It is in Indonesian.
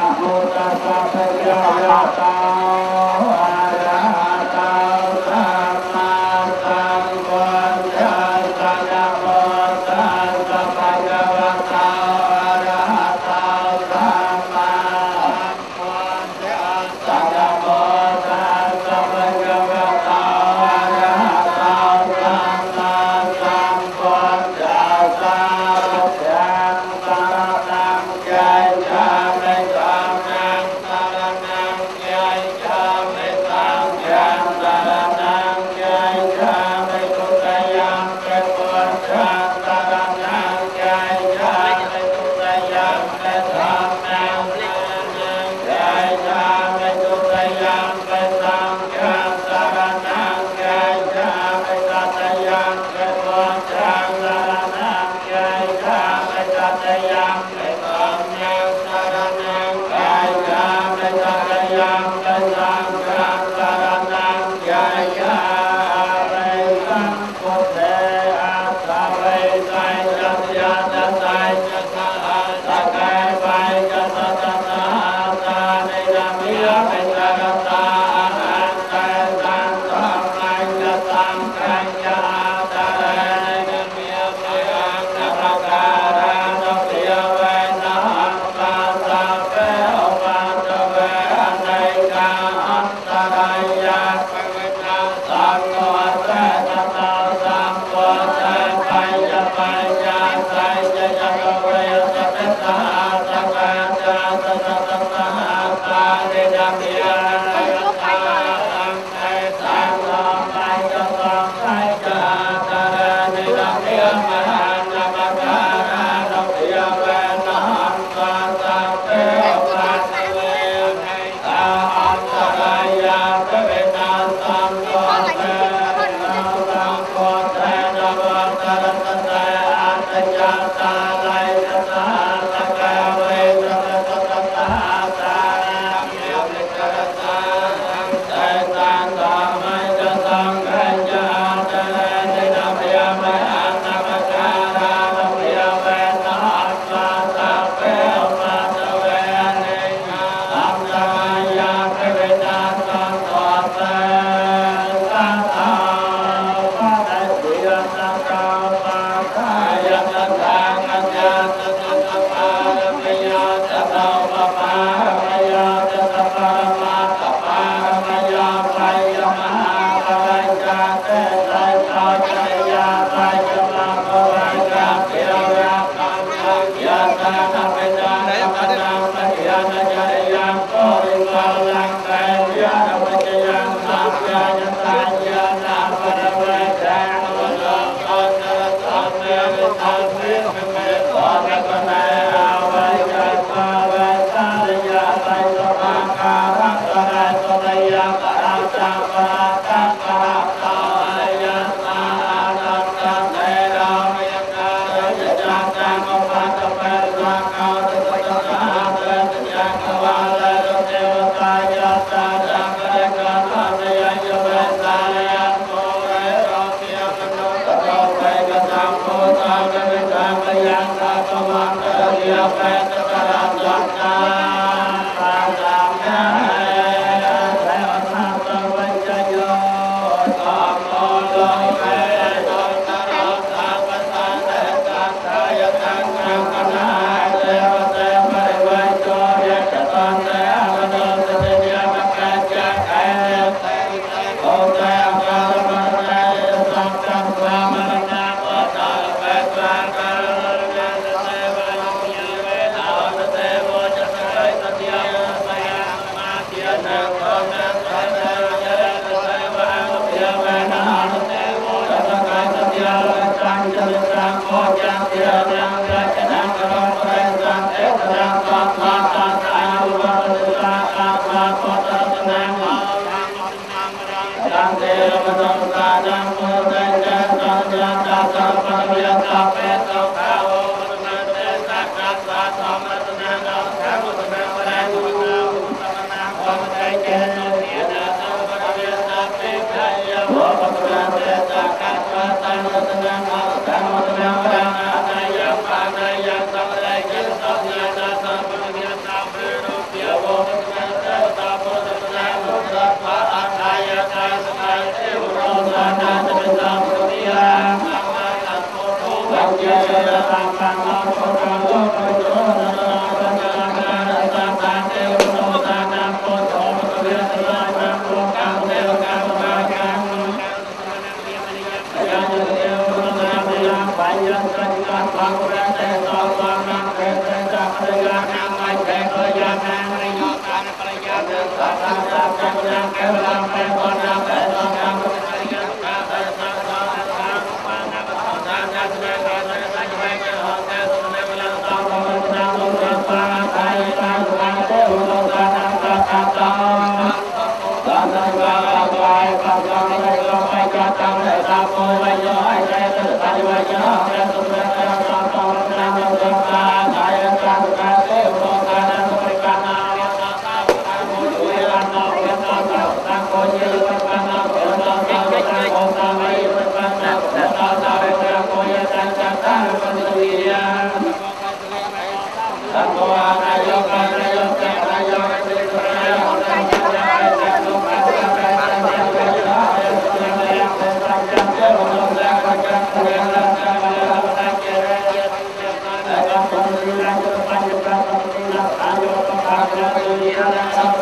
la إله ยังตาปมังกะเรียแปตกะราบลักนา Thank you. Không